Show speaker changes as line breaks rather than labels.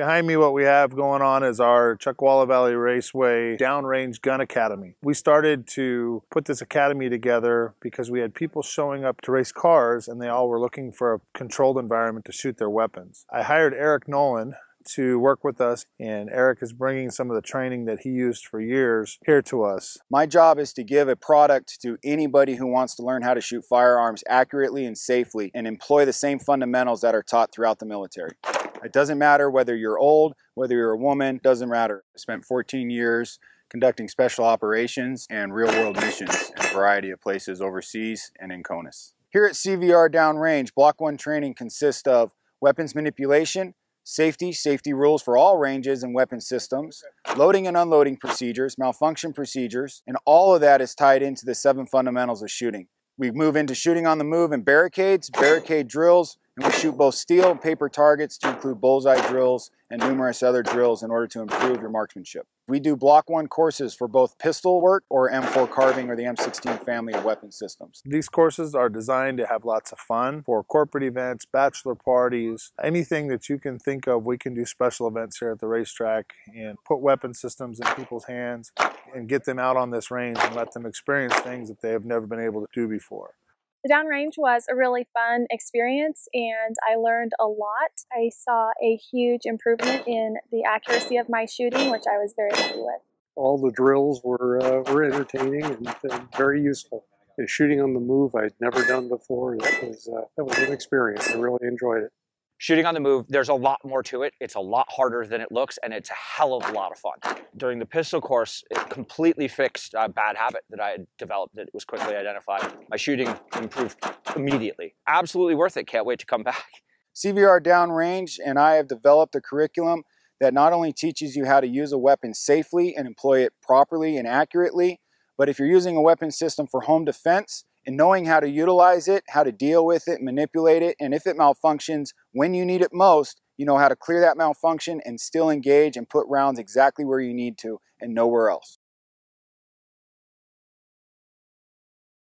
Behind me, what we have going on is our Chuckwalla Valley Raceway Downrange Gun Academy. We started to put this academy together because we had people showing up to race cars and they all were looking for a controlled environment to shoot their weapons. I hired Eric Nolan, to work with us and Eric is bringing some of the training that he used for years here to us.
My job is to give a product to anybody who wants to learn how to shoot firearms accurately and safely and employ the same fundamentals that are taught throughout the military. It doesn't matter whether you're old, whether you're a woman, doesn't matter. I spent 14 years conducting special operations and real world missions in a variety of places overseas and in CONUS. Here at CVR Downrange, Block 1 training consists of weapons manipulation, safety, safety rules for all ranges and weapon systems, loading and unloading procedures, malfunction procedures, and all of that is tied into the seven fundamentals of shooting. We move into shooting on the move and barricades, barricade drills, and we shoot both steel and paper targets to include bullseye drills and numerous other drills in order to improve your marksmanship. We do Block 1 courses for both pistol work or M4 carbine or the M16 family of weapon systems.
These courses are designed to have lots of fun for corporate events, bachelor parties, anything that you can think of. We can do special events here at the racetrack and put weapon systems in people's hands and get them out on this range and let them experience things that they have never been able to do before.
The downrange was a really fun experience and I learned a lot. I saw a huge improvement in the accuracy of my shooting, which I was very happy with.
All the drills were, uh, were entertaining and, and very useful. And shooting on the move I'd never done before. That was, uh, that was an experience. I really enjoyed it
shooting on the move, there's a lot more to it. It's a lot harder than it looks, and it's a hell of a lot of fun. During the pistol course, it completely fixed a bad habit that I had developed that it was quickly identified. My shooting improved immediately. Absolutely worth it. Can't wait to come back.
CVR Downrange and I have developed a curriculum that not only teaches you how to use a weapon safely and employ it properly and accurately, but if you're using a weapon system for home defense, and knowing how to utilize it, how to deal with it, manipulate it, and if it malfunctions when you need it most, you know how to clear that malfunction and still engage and put rounds exactly where you need to and nowhere else.